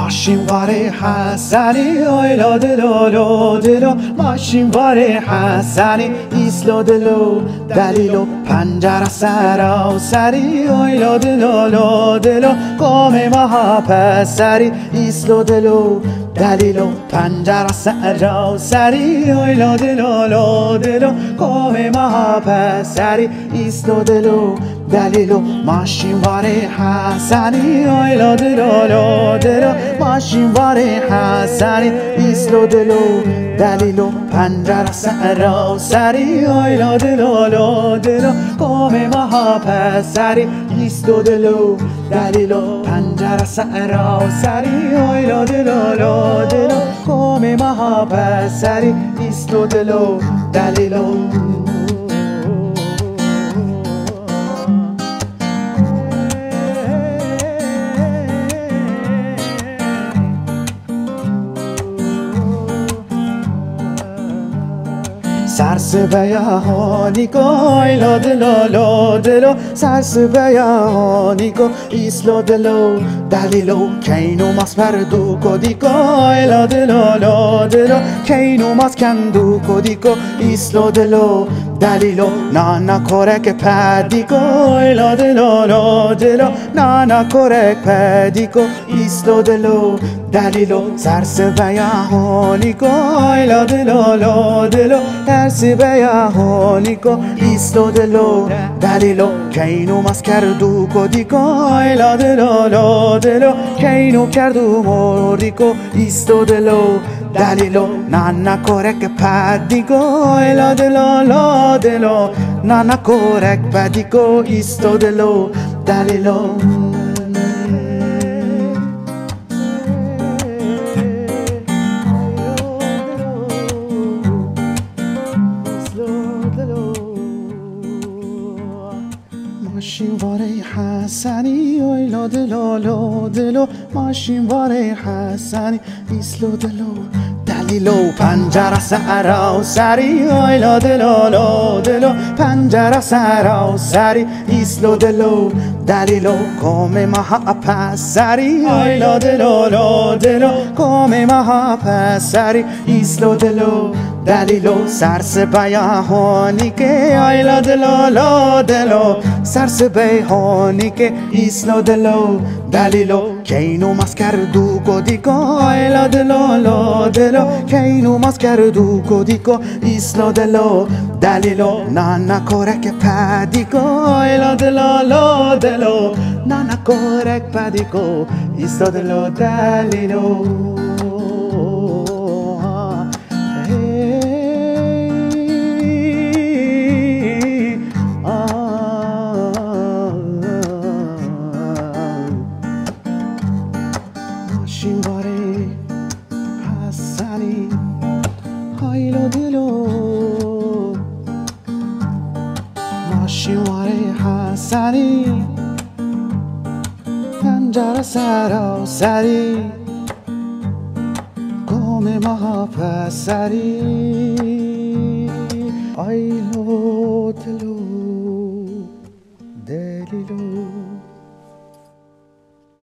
ماشین واره حسنی آیلا دلو لو دلو ماشین واره حسنی ایسلو دلو دلیلو پنجره سرا سری آیلا دلو لو دلو قوم مها پسری ایسلو دلو دلیلو پنجره سرا سری آیلا دلو لو دلو قوم مها پسری ایسلو دلو دلیلو ماشین واره حسنی آیلا دلو لو دلو ماشین واره حسنی ایسلو دلو دلیلو پنجره سرا سری آیلا دلو لو دلو قوم مها پسری ایستو دلو دلیلو پنجره سرا سری آیلا دلو لو دلو قوم مها پسری ایستو دلو دلیلو. سس بها هانی کو ایلاد لاد لاد لاد سس بها هانی کو اسلاد لاد دلیل او کین و مس فردو گدی کو ایلاد لاد لاد لاد کین مس کندو کدی گدی کو اسلاد لاد dilo dalilo Nana korek padiko ilo dilo lo dilo Nana korek padiko islo dilo dalilo Sarsebeyahaniko ilo dilo lo dilo Sarsebeyahaniko islo dilo dalilo Keino mas karduko diko ilo dilo lo dilo Keino kardu mordiko islo dilo dalilo Nana korek padiko ilo dilo lo dilo Nana korek padiko isto dilo dalilo ماشین واره حسنی اویلا دلو لو دلو ماشین واره حسنی. ایسلو دلو دلیلو پنجره سرا سری اویلا دلو لو دلو پنجره سرا سری دلو دلیلو کوم مها پسری اویلا دلو لو دلو کوم مها پسری ایسلو دلو دلیلو سرس بیاهانی که آیلا دلو لو دلو سرس بیهانی که ایسلو دلو دلیلو کینو مس کردو گودیکو آیلا دلو لو دلو کینو مس کردو گودیکو ایسلو دلو دلیلو نانا کورک پدیکو آیلا دلو لو دلو نانا کورک پدیکو ایسلو دلو دلیلو ماشین واره حسنی. هایلو دلو ماشین واره حسنی. پنجره سرا سری قوم مها پسری آیلو